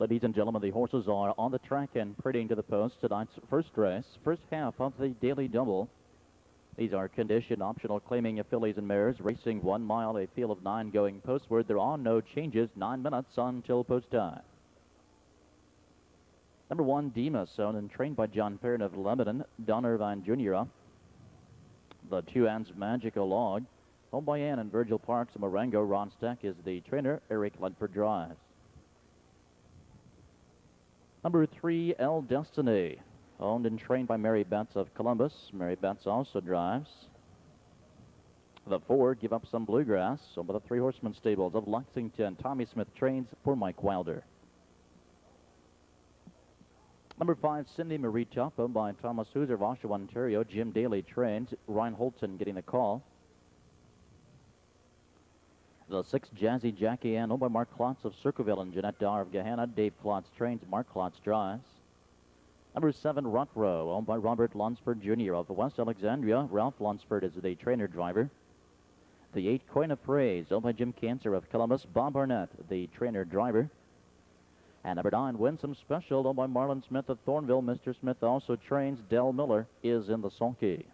Ladies and gentlemen, the horses are on the track and parading to the post tonight's first race, first half of the daily double. These are condition optional claiming fillies and mares racing one mile, a field of nine going postward. There are no changes, nine minutes until post time. Number one, Demas, owned and trained by John Perrin of Lebanon, Don Irvine Jr. The two ends Magical Log, owned by Ann and Virgil Parks, Marengo. Ron Steck is the trainer. Eric Ledford drives. Number three, El Destiny, owned and trained by Mary Betts of Columbus. Mary Betts also drives. The four give up some bluegrass over the three horsemen stables of Lexington. Tommy Smith trains for Mike Wilder. Number five, Cindy Marie owned by Thomas Hooser of Oshawa, Ontario. Jim Daly trains. Ryan Holton getting the call. The six, Jazzy Jackie Anne, owned by Mark Klotz of Circleville and Jeanette Dar of Gahanna. Dave Klotz trains, Mark Klotz drives. Number seven, Row, owned by Robert Lunsford Jr. of West Alexandria. Ralph Lunsford is the trainer driver. The eight, Coin of Phrase, owned by Jim Cancer of Columbus. Bob Barnett, the trainer driver. And number nine, Winsome Special, owned by Marlon Smith of Thornville. Mr. Smith also trains. Dell Miller is in the sulky.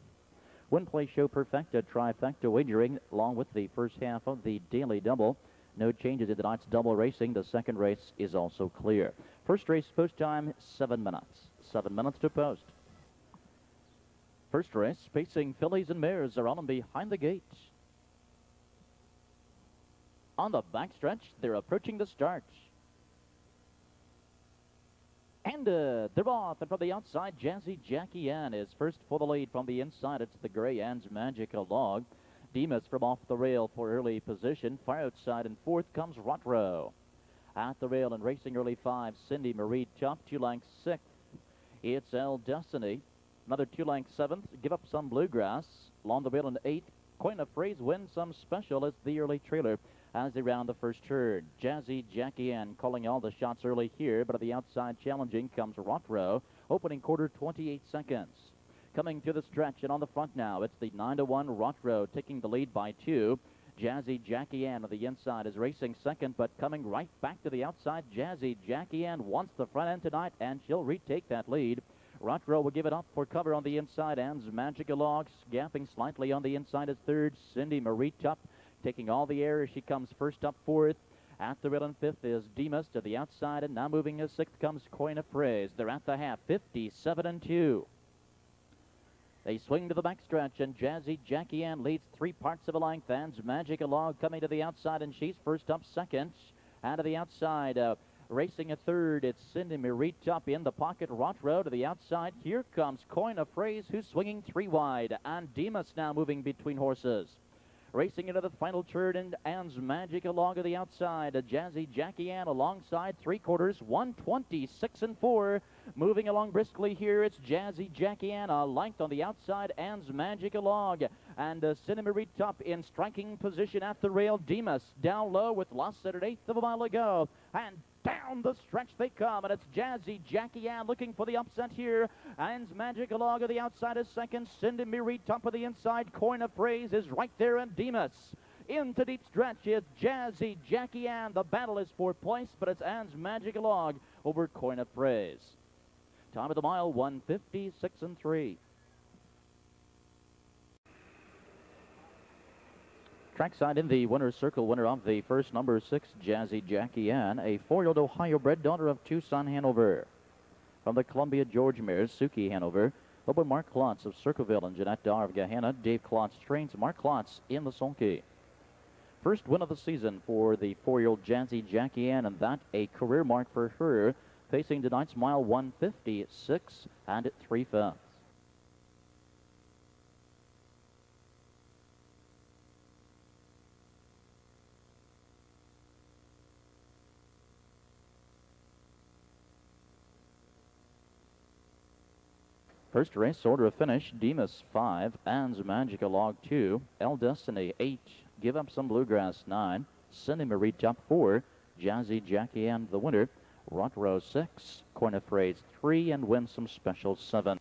Win Play Show Perfecta trifecta wagering along with the first half of the daily double. No changes in tonight's double racing. The second race is also clear. First race post time, seven minutes. Seven minutes to post. First race, pacing fillies and mares are on and behind the gate. On the backstretch, they're approaching the start. And uh, they're off. And from the outside, Jazzy Jackie Anne is first for the lead. From the inside, it's the Gray Ann's Magical Log. Demas from off the rail for early position. Far outside and fourth comes Rotro. At the rail and racing early five, Cindy Marie Tup, two lengths sixth. It's El Destiny. Another two lengths seventh. Give up some bluegrass. Along the rail in eighth. Coin of phrase win some special as the early trailer as they round the first turn. Jazzy Jackie Anne calling all the shots early here, but at the outside challenging comes Rothrow, opening quarter 28 seconds. Coming to the stretch and on the front now, it's the 9 to 1 Rothrow taking the lead by two. Jazzy Jackie Anne on the inside is racing second, but coming right back to the outside. Jazzy Jackie Anne wants the front end tonight, and she'll retake that lead. Rothrow will give it up for cover on the inside. Ann's Magical Logs gapping slightly on the inside is third. Cindy Marie Tup taking all the air as she comes first up fourth. At the rail and fifth is Demas to the outside, and now moving to sixth comes Coin of Phrase. They're at the half, 57 and 2. They swing to the backstretch, and Jazzy Jackie Anne leads three parts of a length. Ann's Magic Log coming to the outside, and she's first up second. Out of the outside, uh, racing a third, it's Cindy Marie Tup in the pocket. Rothrow to the outside. Here comes Coin of Phrase, who's swinging three wide, and Demas now moving between horses. Racing into the final turn and Ann's Magic along to the outside. A Jazzy Jackie Anne alongside three quarters, 126 and four. Moving along briskly here, it's Jazzy Jackie Anne, a length on the outside, Ann's Magic along. And uh, Cinema Top in striking position at the rail. Demas down low with lost at an eighth of a mile ago. And down the stretch they come, and it's Jazzy Jackie Anne looking for the upset here. Ann's Magic Log of the outside is second. Cindy Miri top of the inside. Coin of Phrase is right there, and Demas. Into deep stretch is Jazzy Jackie Anne. The battle is for place, but it's Ann's Magic Log over Coin of Phrase. Time of the mile, 156 and 3. Trackside in the winner's circle, winner of the first number six, Jazzy Jackie Anne, a four-year-old Ohio bred daughter of Tucson, Hanover. From the Columbia George mares, Suki Hanover, over Mark Klotz of Circleville and Jeanette Dar of Gahanna. Dave Klotz trains Mark Klotz in the sulky. First win of the season for the four-year-old Jazzy Jackie Anne, and that a career mark for her, facing tonight's mile 156 and three First race order of finish, Demas 5, Ann's Magical Log 2, El Destiny 8, Give Up Some Bluegrass 9, Cindy Marie Top 4, Jazzy Jackie and the winner, Rotrose 6, Corner Phrase 3, and Winsome Special 7.